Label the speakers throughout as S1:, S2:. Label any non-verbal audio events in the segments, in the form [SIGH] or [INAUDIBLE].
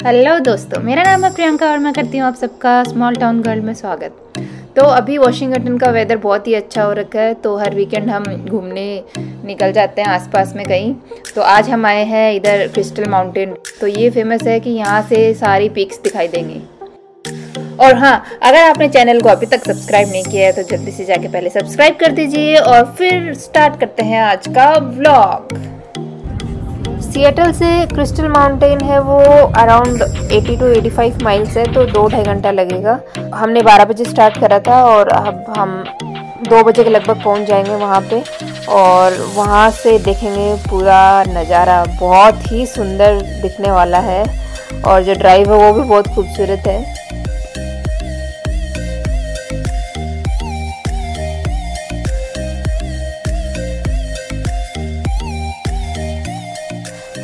S1: Hello दोस्तों, मेरा नाम है प्रियंका और मैं करती हूँ आप सबका स्मॉल टाउन गर्ल में स्वागत। तो अभी वॉशिंगटन का वेदर बहुत ही अच्छा हो रखा है तो हर वीकेंड हम घूमने निकल जाते हैं आसपास में कहीं। तो आज हम आए हैं इधर क्रिस्टल माउंटेन तो ये फ़ेमस है कि यहाँ से सारी पिक्स दिखाई देंगी। और हाँ अगर आपने चैनल को अभी तक सब्सक्राइब नहीं किया है तो जल्दी से जाके पहले सब्सक्राइब कर दीजिए और फिर स्टार्ट करते हैं आज का व्लॉग सिएटल से क्रिस्टल माउंटेन है वो अराउंड 80 टू 85 माइल्स है तो दो ढाई घंटा लगेगा। हमने 12 बजे स्टार्ट करा था और अब हम दो बजे के लगभग पहुँच जाएँगे वहाँ पे और वहाँ से देखेंगे पूरा नज़ारा बहुत ही सुंदर दिखने वाला है और जो ड्राइव है वो भी बहुत खूबसूरत है।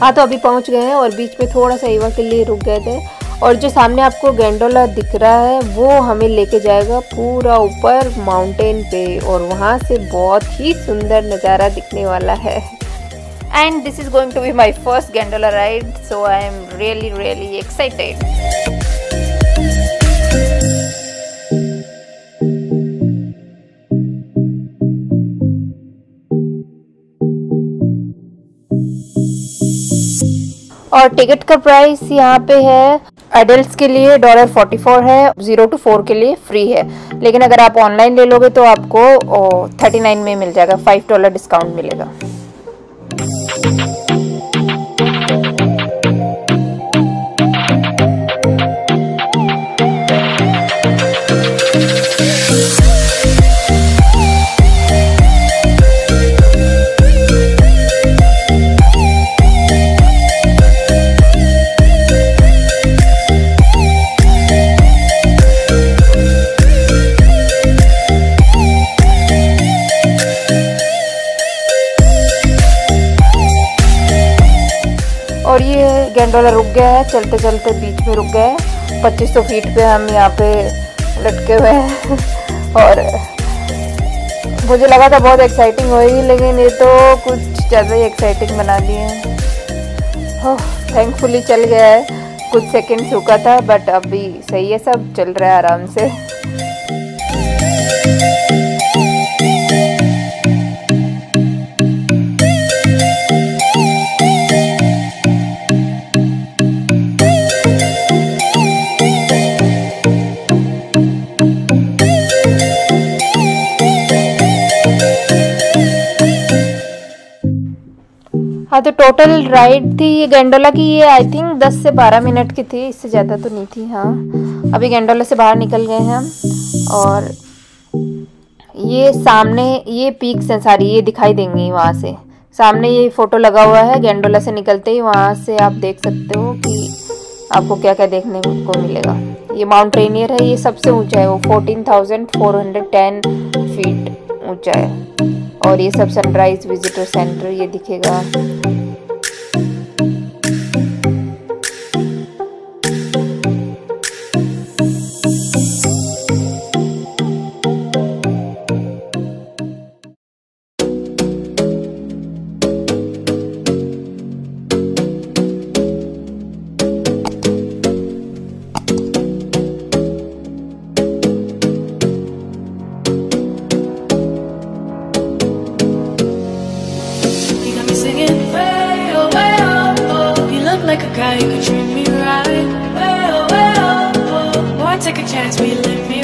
S1: हाँ तो अभी पहुँच गए हैं और बीच में थोड़ा सा ईवा के लिए रुक गए थे। और जो सामने आपको गेंडोला दिख रहा है, वो हमें लेके जाएगा पूरा ऊपर माउंटेन पे और वहाँ से बहुत ही सुंदर नज़ारा दिखने वाला है। And this is going to be my first gondola ride so I am really really excited और टिकट का प्राइस यहाँ पे है एडल्ट के लिए डॉलर फोर्टी फोर है ज़ीरो टू फोर के लिए फ्री है। लेकिन अगर आप ऑनलाइन ले लोगे तो आपको थर्टी नाइन में मिल जाएगा फाइव डॉलर डिस्काउंट मिलेगा। गेंडोला रुक गया है, चलते चलते बीच में रुक है। पच्चीस सौ फीट पे हम यहाँ पे लटके हुए हैं। [LAUGHS] और मुझे लगा था बहुत एक्साइटिंग होगी लेकिन ये तो कुछ ज़्यादा ही एक्साइटिंग बना दिए हैं। थैंकफुली चल गया है। कुछ सेकंड्स रुका था बट अभी सही है, सब चल रहा है आराम से। हाँ तो टोटल राइड थी ये गेंडोला की ये आई थिंक 10 से 12 मिनट की थी इससे ज़्यादा तो नहीं थी हाँ। अभी गेंडोला से बाहर निकल गए हैं हम और ये सामने ये पीक्स हैं सारी ये दिखाई देंगी वहाँ से। सामने ये फ़ोटो लगा हुआ है गेंडोला से निकलते ही वहाँ से आप देख सकते हो कि आपको क्या क्या देखने को मिलेगा। ये माउंट रेनियर है ये सबसे ऊँचा है वो fourteen thousand four hundred ten feet ऊँचा है। और ये सब सनराइज विजिटर सेंटर ये दिखेगा।
S2: Could treat me right. Way oh. Boy, take a chance, me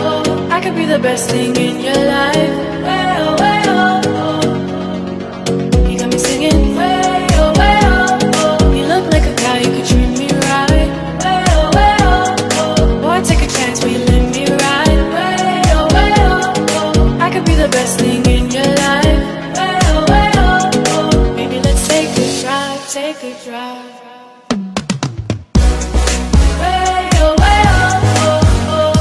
S2: oh. I could be the best thing in your life. Way oh, oh.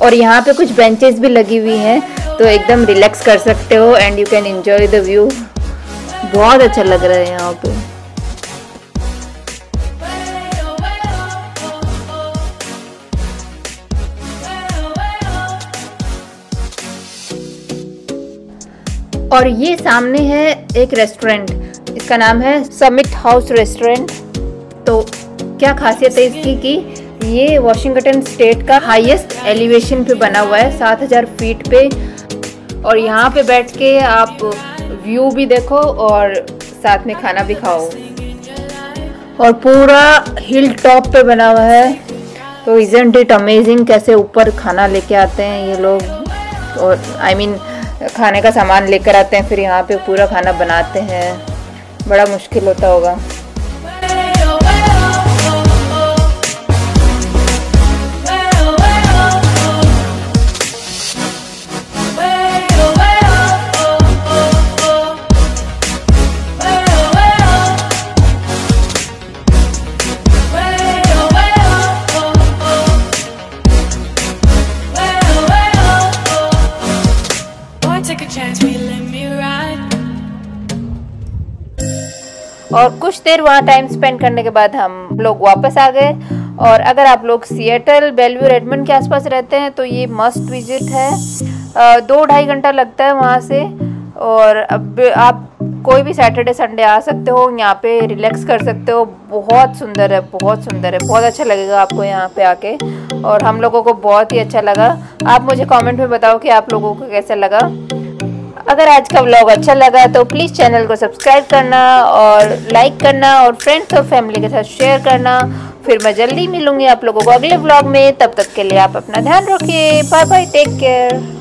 S1: और यहाँ पे कुछ बेंचेस भी लगी हुई हैं तो एकदम रिलैक्स कर सकते हो and you can enjoy the view बहुत अच्छा लग रहा है यहाँ पे। और ये सामने है एक रेस्टोरेंट इसका नाम है समिट हाउस रेस्टोरेंट तो क्या खासियत है इसकी कि ये वॉशिंगटन स्टेट का हाईएस्ट एलिवेशन पे बना हुआ है 7000 फीट पे. और यहाँ पे बैठ के आप व्यू भी देखो और साथ में खाना भी खाओ. और पूरा हिल टॉप पे बना हुआ है. तो इजेंट इट अमेजिंग कैसे ऊपर खाना लेके आते हैं ये लोग? और आई I मीन mean, खाने का सामान लेकर आते हैं, फिर यहाँ पे पूरा खाना बनाते हैं। बड़ा मुश्किल होता होगा। और कुछ देर वहाँ टाइम स्पेंड करने के बाद हम लोग वापस आ गए। और अगर आप लोग सिएटल बेलव्यू रेडमंड के आसपास रहते हैं तो ये मस्ट विज़िट है। दो ढाई घंटा लगता है वहाँ से। और अब आप कोई भी सैटरडे संडे आ सकते हो, यहाँ पे रिलैक्स कर सकते हो। बहुत सुंदर है, बहुत सुंदर है। बहुत अच्छा लगेगा आपको यहाँ पे आके। और हम लोगों को बहुत ही अच्छा लगा। आप मुझे कमेंट में बताओ कि आप लोगों को कैसा लगा। अगर आज का व्लॉग अच्छा लगा तो प्लीज़ चैनल को सब्सक्राइब करना और लाइक करना और फ्रेंड्स और फैमिली के साथ शेयर करना। फिर मैं जल्दी मिलूँगी आप लोगों को अगले व्लॉग में। तब तक के लिए आप अपना ध्यान रखिए। Bye bye take care